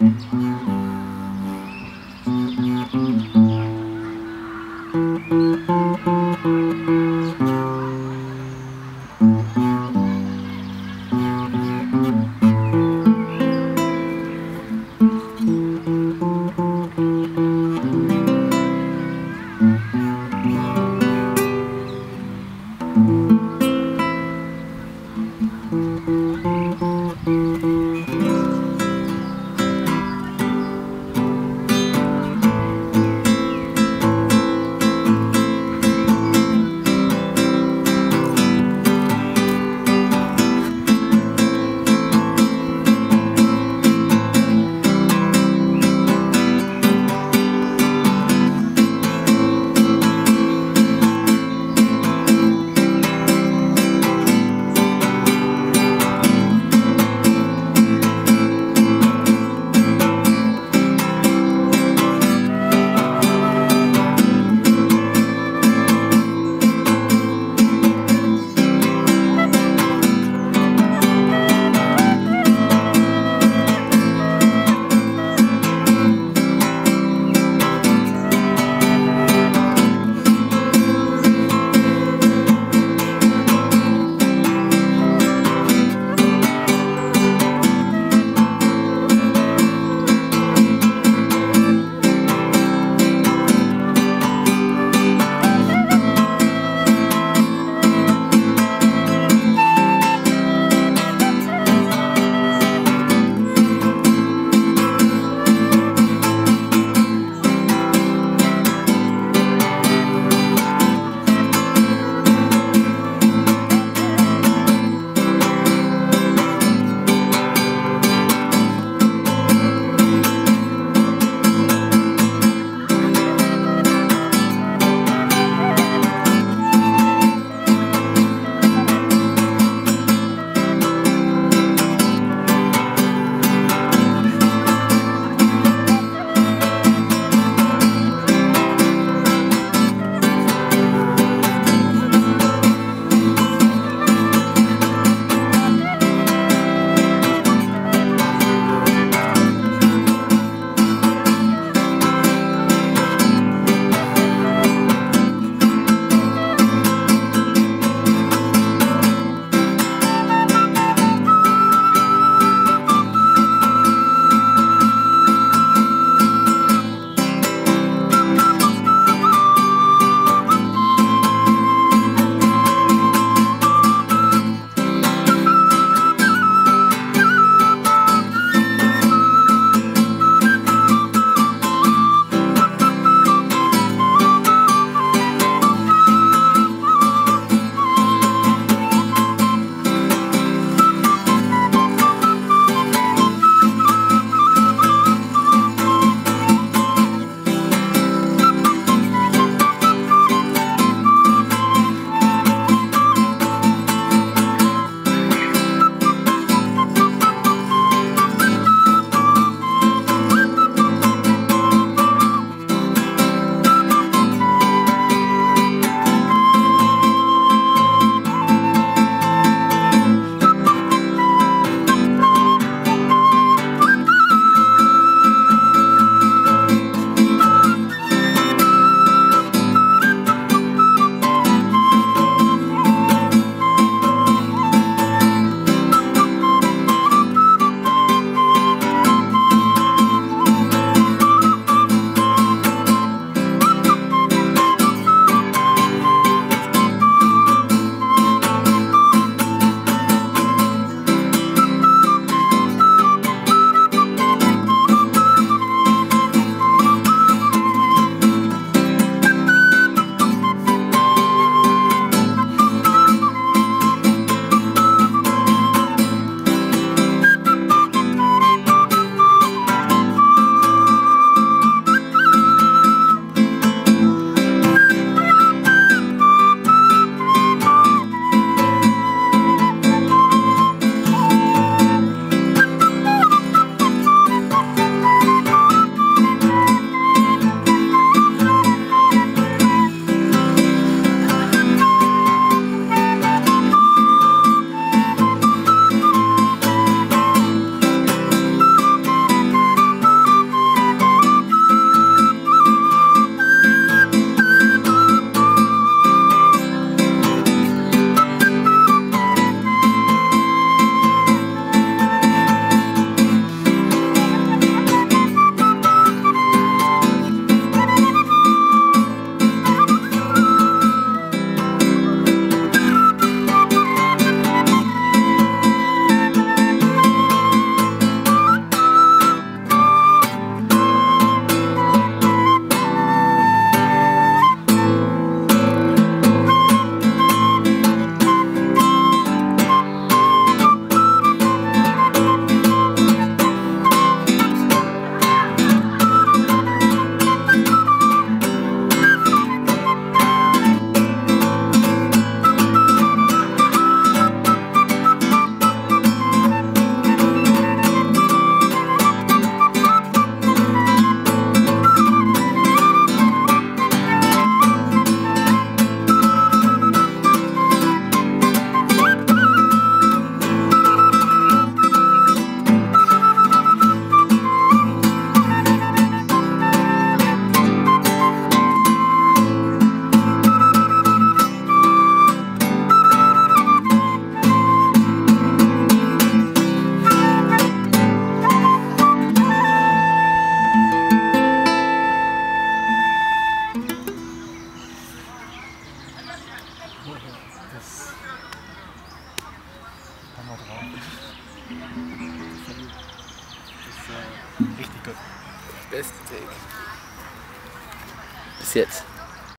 Mm-hmm. Das haben wir drauf. Das ist äh, richtig gut. Beste Take. Bis jetzt.